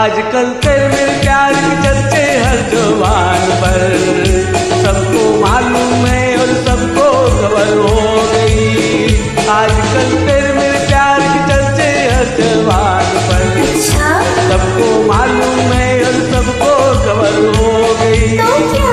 आजकल तेरे मेरे प्यार की चर्चे हर जवान पर। सबको मालूम है और सबको खबर हो गई। आजकल तेरे मेरे प्यार की चर्चे हर जवान पर। अच्छा। सबको मालूम है और सबको खबर हो गई।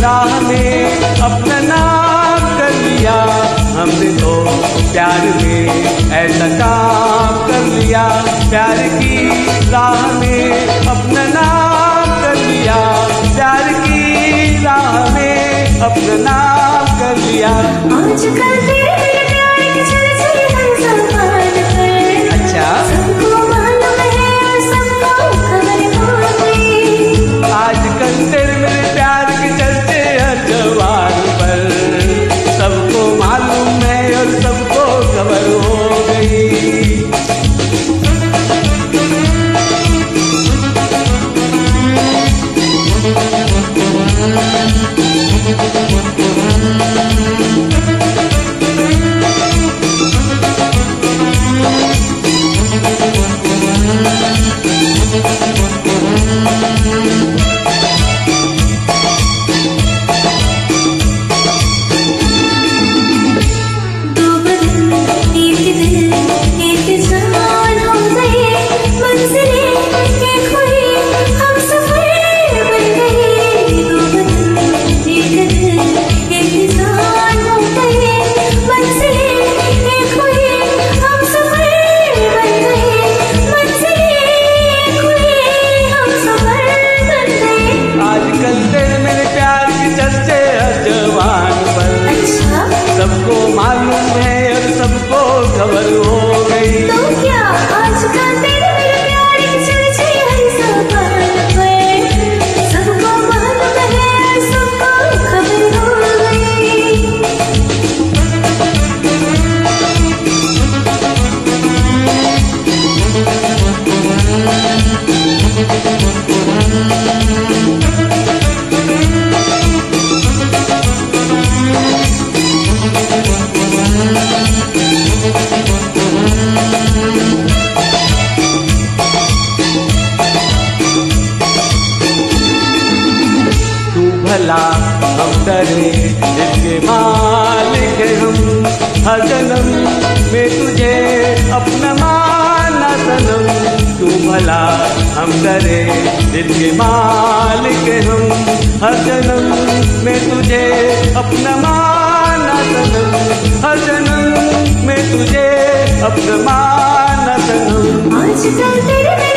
राह में अपना कर लिया। हमने तो प्यार में ऐसा काम कर लिया। प्यार की राह में अपना कर लिया। प्यार की राह में अपना कर लिया। आजकल तेरे प्यार की चर्चे भला हम करे इसके मालिक हम। हर जन्म में तुझे अपना माना सनम। तू भला, हम करे दिल के मालिक हम। हर जन्म में तुझे अपना माना सनम। हर जन्म में तुझे अपना माना सनम। आजकल तेरे